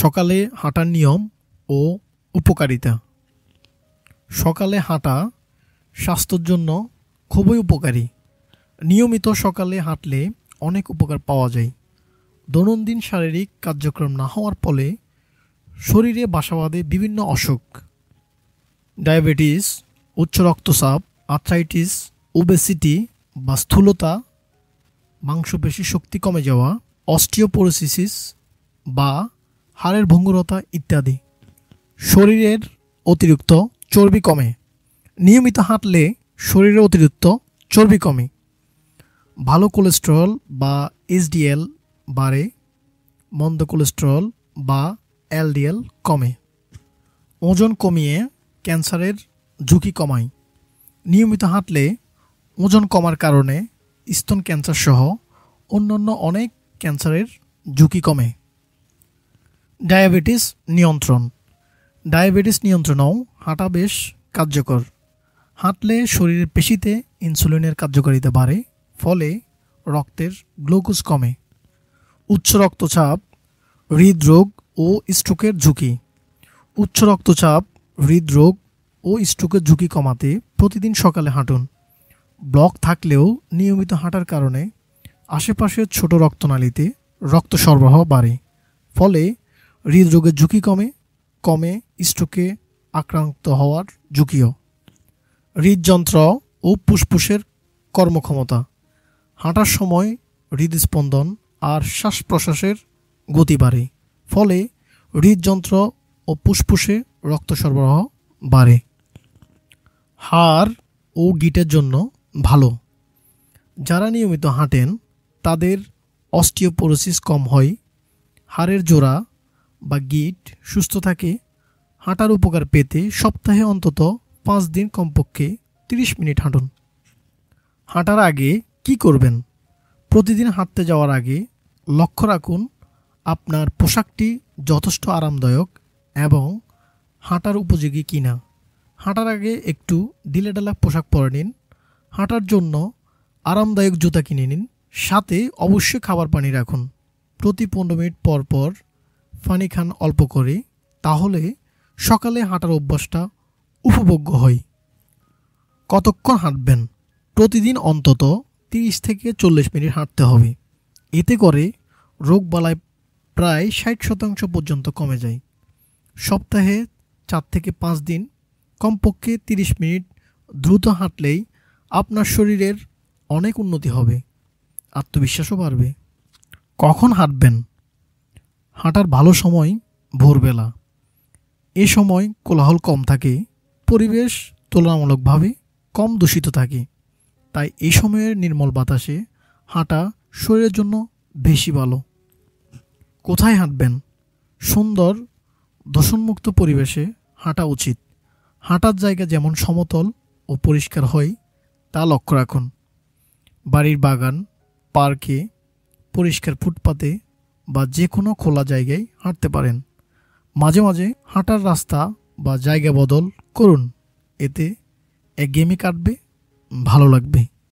সকালে হাঁটার নিয়ম ও উপকারিতা। সকালে হাঁটা স্বাস্থ্যর জন্য খুবই উপকারী। নিয়মিত সকালে হাঁটলে অনেক উপকার পাওয়া যায়। দৈনন্দিন শারীরিক কার্যক্রম না হওয়ার ফলে শরীরে বাসা বাঁধে বিভিন্ন অসুখ, ডায়াবেটিস, উচ্চ রক্তচাপ, আর্থ্রাইটিস, ওবেসিটি বা স্থূলতা মাংসপেশি শক্তি কমে যাওয়া অস্টিওপোরোসিস বা হাড়ের ভঙ্গুরতা ইত্যাদি। শরীরের অতিরিক্ত চর্বি কমে। নিয়মিত হাঁটলে শরীরের অতিরিক্ত চর্বি কমে। ভালো কোলেস্টেরল বা এইচডিএল বাড়ে, মন্দ কোলেস্টেরল বা এলডিএল কমে। ওজন কমিয়ে ক্যান্সারের ঝুঁকি কমায়। নিয়মিত হাঁটলে ওজন কমার কারণে স্তন ক্যান্সার সহ অন্যান্য অনেক ক্যান্সারের ঝুঁকি কমে। ডায়াবেটিস নিয়ন্ত্রণ। ডায়াবেটিস নিয়ন্ত্রণেও হাঁটা বেশ কার্যকর। হাঁটলে শরীরের পেশিতে ইনসুলিনের কার্যকারিতা বাড়ে, ফলে রক্তের গ্লুকোজ কমে। উচ্চ রক্তচাপ, হৃদরোগ ও স্ট্রোকের ঝুঁকি। উচ্চ রক্তচাপ, হৃদরোগ ও স্ট্রোকের ঝুঁকি কমাতে প্রতিদিন সকালে হাঁটুন। ব্লক থাকলেও নিয়মিত হাঁটার কারণে আশেপাশের ছোট রক্তনালীতে রক্ত সরবরাহ বাড়ে, ফলে হৃদরোগের ঝুঁকি কমে কমে স্ট্রোকে আক্রান্ত হওয়ার ঝুঁকিও। হৃদযন্ত্র ও ফুসফুসের কর্মক্ষমতা, হাঁটার সময় হৃদস্পন্দন আর শ্বাস প্রশ্বাসের গতি বাড়ে, ফলে হৃদযন্ত্র ও ফুসফুসে রক্ত সরবরাহ বাড়ে। হাড় ও গিটের জন্য ভালো। যারা নিয়মিত হাঁটেন, তাদের অস্টিওপোরোসিস কম হয়, হাড়ের জোড়া বা গিট, সুস্থ থাকে, হাঁটার উপকার পেতে সপ্তাহে অন্তত পাঁচ দিন কমপক্ষে তিরিশ মিনিট হাঁটুন। হাঁটার আগে কি করবেন? প্রতিদিন হাঁটতে যাওয়ার আগে লক্ষ্য রাখুন, আপনার পোশাকটি যথেষ্ট আরামদায়ক এবং হাঁটার উপযোগী কিনা। হাঁটার আগে একটু ঢিলেঢালা পোশাক পরে নিন। হাঁটার জন্য আরামদায়ক জুতা কিনে নিন। সাথে অবশ্যই খাবার পানি রাখুন। প্রতি পনেরো মিনিট পর পর পানি খান অল্প করে, তাহলে সকালে হাঁটার অভ্যাসটা উপভোগ্য হয় কতক্ষণ হাঁটবেন? প্রতিদিন অন্তত তিরিশ থেকে চল্লিশ মিনিট হাঁটতে হবে। এতে করে রোগবালায় প্রায় ষাট শতাংশ পর্যন্ত কমে যায়। সপ্তাহে চার থেকে পাঁচ দিন, কমপক্ষে তিরিশ মিনিট দ্রুত হাঁটলেই আপনার শরীরের অনেক উন্নতি হবে। আত্মবিশ্বাসও বাড়বে। কখন হাঁটবেন? হাঁটার ভালো সময় ভোরবেলা। এ সময় কোলাহল কম থাকে, পরিবেশ তুলনামূলকভাবে কম দূষিত থাকে। তাই এই সময়ের নির্মল বাতাসে হাঁটা শরীরের জন্য বেশি ভালো। কোথায় হাঁটবেন? সুন্দর, দূষণমুক্ত পরিবেশে হাঁটা উচিত। হাঁটার জায়গা যেমন সমতল ও পরিষ্কার হয়, তা লক্ষ্য রাখুন। বাড়ির বাগান, পার্কে, পরিষ্কার ফুটপাতে বা যে কোনো খোলা জায়গায় হাঁটতে পারেন। মাঝে মাঝে হাঁটার রাস্তা বা জায়গা বদল করুন। এতে এক একঘেয়েমি কাটবে, ভালো লাগবে।